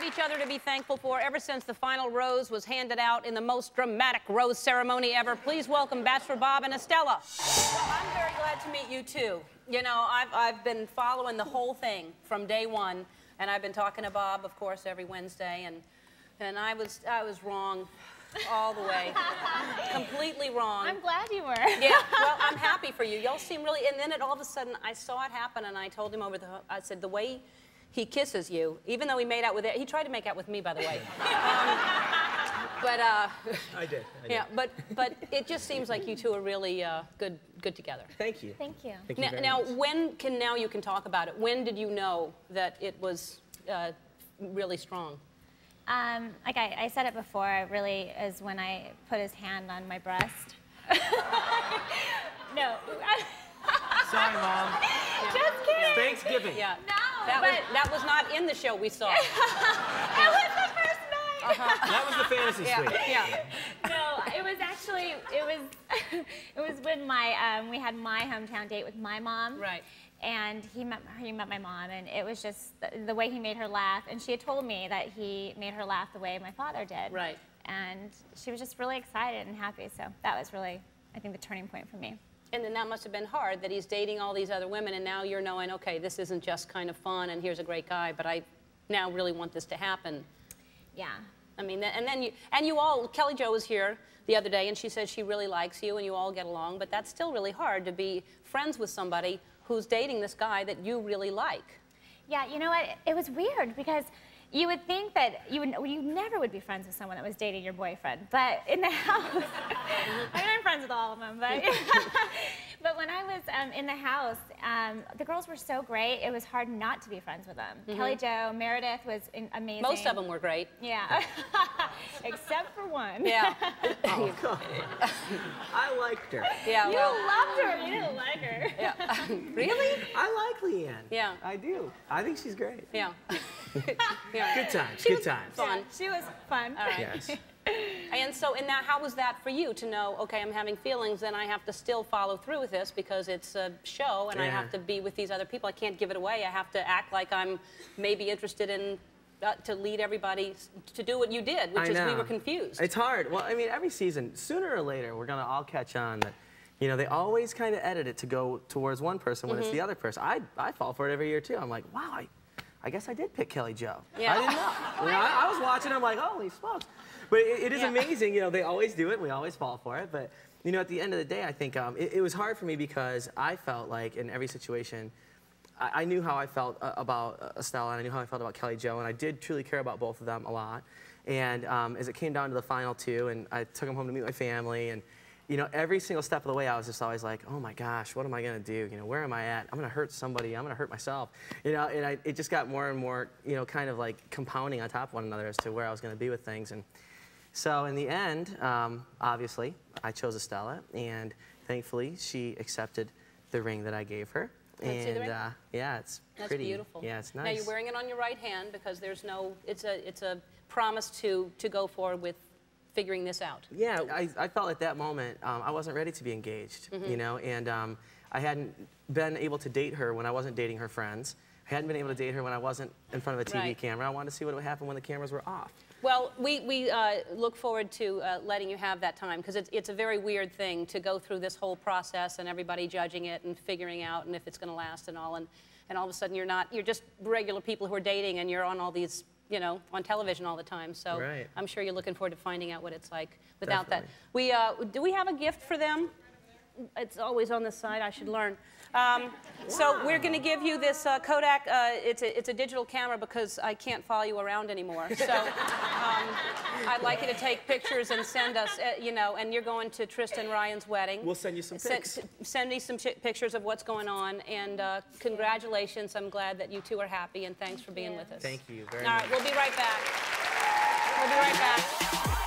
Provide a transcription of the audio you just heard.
have each other to be thankful for ever since the final rose was handed out in the most dramatic rose ceremony ever. Please welcome Bachelor Bob and Estella. Well, I'm very glad to meet you too. You know, I've, I've been following the whole thing from day one, and I've been talking to Bob, of course, every Wednesday, and and I was I was wrong all the way. Completely wrong. I'm glad you were. yeah, well, I'm happy for you. Y'all seem really, and then it, all of a sudden, I saw it happen, and I told him over the, I said, the way he kisses you, even though he made out with it, he tried to make out with me, by the way. Um, but, uh, I did. I did. yeah, but, but it just seems like you two are really uh, good, good together. Thank you. Thank you. Thank you Now, very now, when can, now you can talk about it. When did you know that it was uh, really strong? Um, like I, I said it before, it really is when I put his hand on my breast. no. Sorry, Mom. Just kidding. Thanksgiving. Yeah. No, That was, that was not in the show we saw. It was the first night. That was the fantasy yeah, suite. yeah. no, it was actually it was it was when my um, we had my hometown date with my mom. Right. And he met he met my mom, and it was just the, the way he made her laugh. And she had told me that he made her laugh the way my father did. Right. And she was just really excited and happy. So that was really, I think, the turning point for me. And then that must have been hard that he's dating all these other women, and now you're knowing, okay, this isn't just kind of fun, and here's a great guy, but I now really want this to happen. Yeah. I mean, and then you, and you all, Kelly Jo was here the other day, and she said she really likes you, and you all get along, but that's still really hard to be friends with somebody who's dating this guy that you really like. Yeah, you know what? It was weird because you would think that you would you never would be friends with someone that was dating your boyfriend, but in the house, I mean, I'm friends with all of them, but but when I was um, in the house, um, the girls were so great. It was hard not to be friends with them. Kelly Jo, Meredith was in, amazing. Most of them were great. Yeah, except for one. Yeah. Oh, God. I liked her. Yeah, You well, loved her. You didn't like her. yeah. really? I like Leanne. Yeah. I do. I think she's great. Yeah. Yeah. Good times. She Good was times. Fun. She was fun. All right. Yes. And so, in that, how was that for you to know? Okay, I'm having feelings, then I have to still follow through with this because it's a show, and I have to be with these other people. I can't give it away. I have to act like I'm maybe interested in uh, to lead everybody to do what you did, which I is we were confused. It's hard. Well, I mean, every season, sooner or later, we're gonna all catch on that. You know, they always kind of edit it to go towards one person when Mm-hmm. it's the other person. I, I fall for it every year too. I'm like, wow, I, I guess I did pick Kelly Jo. Yeah. I didn't know. You know, I, I was watching. I'm like, holy smokes! But it, it is Yeah. amazing. You know, they always do it. We always fall for it. But you know, at the end of the day, I think um, it, it was hard for me because I felt like in every situation. I, I knew how I felt uh, about uh, Estella, and I knew how I felt about Kelly Jo, and I did truly care about both of them a lot. And um, as it came down to the final two, and I took them home to meet my family, and you know, every single step of the way, I was just always like, oh my gosh, what am I gonna do? You know, where am I at? I'm gonna hurt somebody. I'm gonna hurt myself. You know, and I, it just got more and more, you know, kind of like compounding on top of one another as to where I was gonna be with things. And so in the end, um, obviously, I chose Estella, and thankfully, she accepted the ring that I gave her. Can I see the and? Uh, yeah, it's That's pretty. beautiful. Yeah, it's nice. Now you're wearing it on your right hand because there's no. It's a. It's a promise to to go forward with figuring this out. Yeah, I, I felt at that moment um, I wasn't ready to be engaged, Mm-hmm. you know, and um, I hadn't been able to date her when I wasn't dating her friends. I hadn't been able to date her when I wasn't in front of a TV Right. camera. I wanted to see what would happen when the cameras were off. Well, we, we uh, look forward to uh, letting you have that time because it's, it's a very weird thing to go through this whole process and everybody judging it and figuring out and if it's going to last and all. And, and all of a sudden you're not, you're just regular people who are dating and you're on all these, you know, on television all the time. So Right. I'm sure you're looking forward to finding out what it's like without Definitely. that. We, uh, do we have a gift for them? It's always on this side. I should learn. Um, So we're going to give you this uh, Kodak. Uh, it's, a, it's a digital camera because I can't follow you around anymore. So um, I'd like you to take pictures and send us. Uh, you know, and you're going to Trista and Ryan's wedding. We'll send you some Send- pics. Send me some chi- pictures of what's going on. And uh, congratulations. I'm glad that you two are happy. And thanks for being with us. Thank you very All much. right, we'll be right back. We'll be right back.